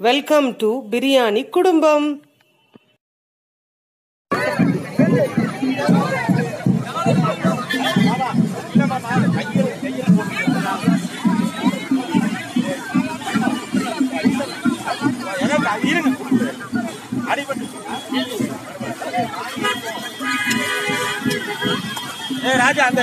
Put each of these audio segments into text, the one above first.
Welcome to biryani குடும்பம் ராஜா அந்த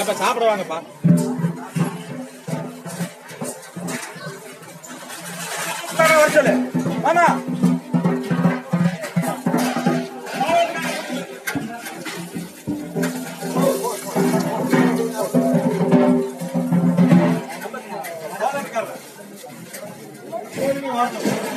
அப்ப சாப்பிட வாங்கப்பா வர சொல்லு ஆமா Thank.